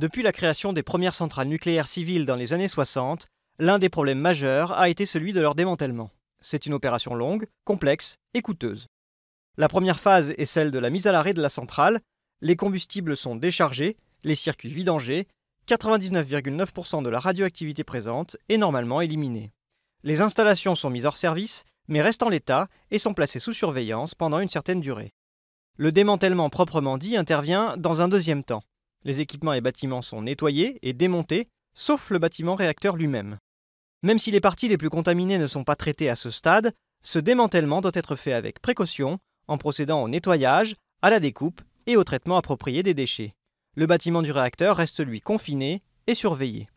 Depuis la création des premières centrales nucléaires civiles dans les années 60, l'un des problèmes majeurs a été celui de leur démantèlement. C'est une opération longue, complexe et coûteuse. La première phase est celle de la mise à l'arrêt de la centrale. Les combustibles sont déchargés, les circuits vidangés, 99,9% de la radioactivité présente est normalement éliminée. Les installations sont mises hors service, mais restent en l'état et sont placées sous surveillance pendant une certaine durée. Le démantèlement proprement dit intervient dans un deuxième temps. Les équipements et bâtiments sont nettoyés et démontés, sauf le bâtiment réacteur lui-même. Même si les parties les plus contaminées ne sont pas traitées à ce stade, ce démantèlement doit être fait avec précaution, en procédant au nettoyage, à la découpe et au traitement approprié des déchets. Le bâtiment du réacteur reste lui confiné et surveillé.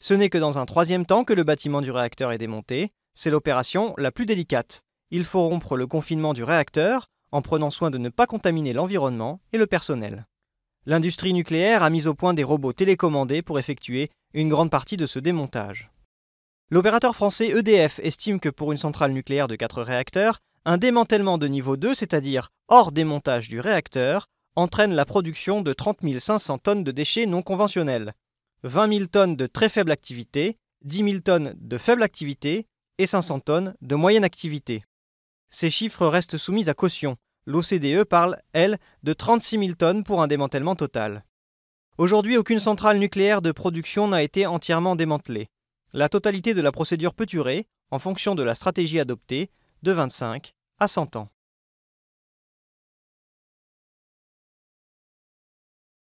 Ce n'est que dans un troisième temps que le bâtiment du réacteur est démonté, c'est l'opération la plus délicate. Il faut rompre le confinement du réacteur en prenant soin de ne pas contaminer l'environnement et le personnel. L'industrie nucléaire a mis au point des robots télécommandés pour effectuer une grande partie de ce démontage. L'opérateur français EDF estime que pour une centrale nucléaire de 4 réacteurs, un démantèlement de niveau 2, c'est-à-dire hors démontage du réacteur, entraîne la production de 30 500 tonnes de déchets non conventionnels, 20 000 tonnes de très faible activité, 10 000 tonnes de faible activité et 500 tonnes de moyenne activité. Ces chiffres restent soumis à caution. L'OCDE parle, elle, de 36 000 tonnes pour un démantèlement total. Aujourd'hui, aucune centrale nucléaire de production n'a été entièrement démantelée. La totalité de la procédure peut durer, en fonction de la stratégie adoptée, de 25 à 100 ans.